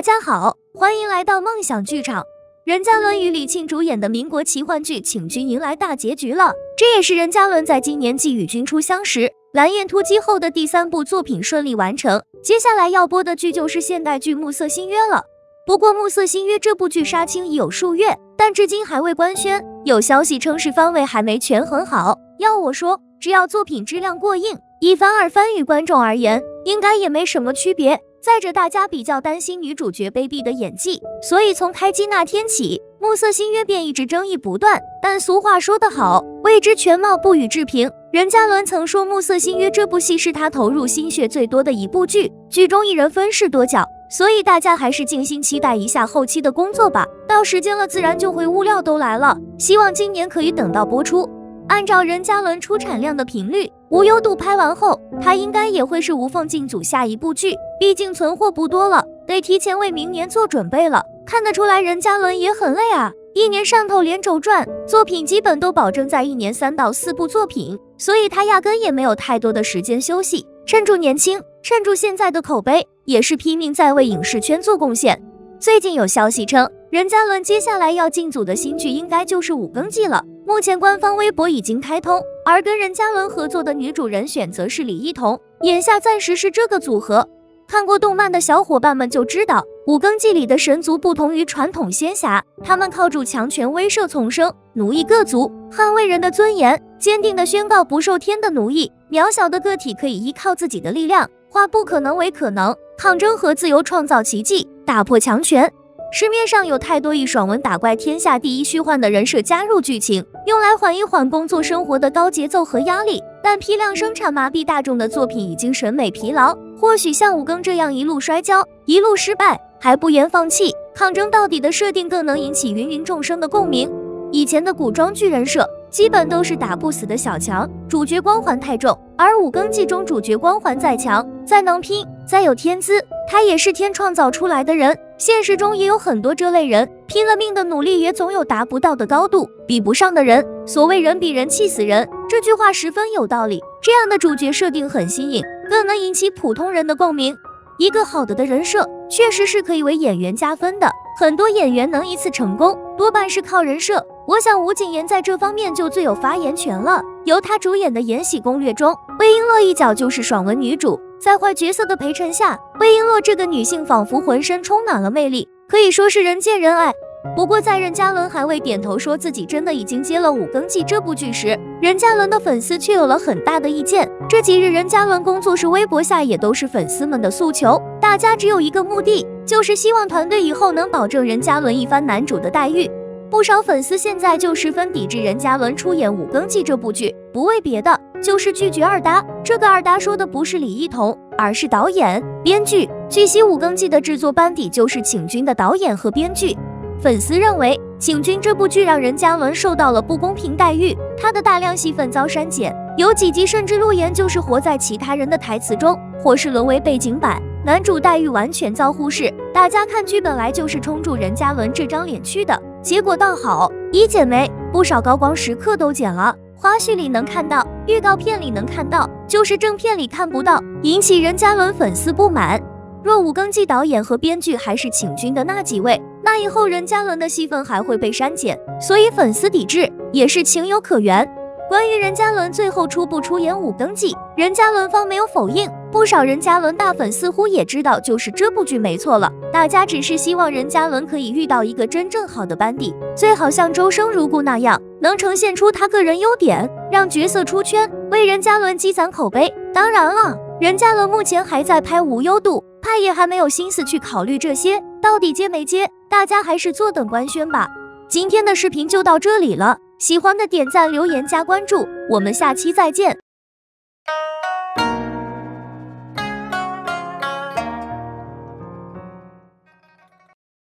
大家好，欢迎来到梦想剧场。任嘉伦与李沁主演的民国奇幻剧《请君》迎来大结局了，这也是任嘉伦在今年继《与君初相识》《蓝焰突击》后的第三部作品顺利完成。接下来要播的剧就是现代剧《暮色新约》了。不过，《暮色新约》这部剧杀青已有数月，但至今还未官宣。有消息称是番位还没权衡好。要我说，只要作品质量过硬，一番二番与观众而言，应该也没什么区别。再者，大家比较担心女主角卑鄙的演技，所以从开机那天起，《暮色新约》便一直争议不断。但俗话说得好，未知全貌不予置评。任嘉伦曾说，《暮色新约》这部戏是他投入心血最多的一部剧，剧中一人分饰多角，所以大家还是静心期待一下后期的工作吧。到时间了，自然就会物料都来了，希望今年可以等到播出。按照任嘉伦出产量的频率，无忧度拍完后，他应该也会是无缝进组下一部剧。毕竟存货不多了，得提前为明年做准备了。看得出来，任嘉伦也很累啊，一年上头连轴转，作品基本都保证在一年三到四部作品，所以他压根也没有太多的时间休息。趁住年轻，趁住现在的口碑，也是拼命在为影视圈做贡献。最近有消息称，任嘉伦接下来要进组的新剧应该就是五更季了。目前官方微博已经开通，而跟任嘉伦合作的女主人选则是李一桐，眼下暂时是这个组合。看过动漫的小伙伴们就知道，五更季里的神族不同于传统仙侠，他们靠住强权威慑丛生，奴役各族，捍卫人的尊严，坚定的宣告不受天的奴役。渺小的个体可以依靠自己的力量，化不可能为可能，抗争和自由创造奇迹，打破强权。市面上有太多以爽文打怪天下第一虚幻的人设加入剧情，用来缓一缓工作生活的高节奏和压力。但批量生产麻痹大众的作品已经审美疲劳。或许像五更这样一路摔跤、一路失败还不言放弃、抗争到底的设定，更能引起芸芸众生的共鸣。以前的古装剧人设基本都是打不死的小强，主角光环太重。而五更季中主角光环再强、再能拼、再有天资，他也是天创造出来的人。现实中也有很多这类人，拼了命的努力也总有达不到的高度，比不上的人。所谓人比人气死人，这句话十分有道理。这样的主角设定很新颖，更能引起普通人的共鸣。一个好的的人设，确实是可以为演员加分的。很多演员能一次成功，多半是靠人设。我想吴谨言在这方面就最有发言权了。由他主演的《延禧攻略》中，魏璎珞一角就是爽文女主。在坏角色的陪衬下，魏璎珞这个女性仿佛浑身充满了魅力，可以说是人见人爱。不过，在任嘉伦还未点头说自己真的已经接了《五更季》这部剧时，任嘉伦的粉丝却有了很大的意见。这几日，任嘉伦工作室微博下也都是粉丝们的诉求，大家只有一个目的，就是希望团队以后能保证任嘉伦一番男主的待遇。不少粉丝现在就十分抵制任嘉伦出演《五更季》这部剧，不为别的，就是拒绝二搭。这个二搭说的不是李一桐，而是导演、编剧。据悉，《五更季》的制作班底就是《请君》的导演和编剧。粉丝认为，《请君》这部剧让任嘉伦受到了不公平待遇，他的大量戏份遭删减，有几集甚至路演就是活在其他人的台词中，或是沦为背景板，男主待遇完全遭忽视。大家看剧本。来就是冲住任嘉伦这张脸去的。结果倒好，一剪没，不少高光时刻都剪了。花絮里能看到，预告片里能看到，就是正片里看不到，引起任嘉伦粉丝不满。若五更季导演和编剧还是请君的那几位，那以后任嘉伦的戏份还会被删减，所以粉丝抵制也是情有可原。关于任嘉伦最后出不出演五更季，任嘉伦方没有否认。不少任嘉伦大粉似乎也知道，就是这部剧没错了。大家只是希望任嘉伦可以遇到一个真正好的班底，最好像周生如故那样，能呈现出他个人优点，让角色出圈，为任嘉伦积攒口碑。当然了，任嘉伦目前还在拍《无忧渡》，他也还没有心思去考虑这些，到底接没接，大家还是坐等官宣吧。今天的视频就到这里了。喜欢的点赞、留言、加关注，我们下期再见。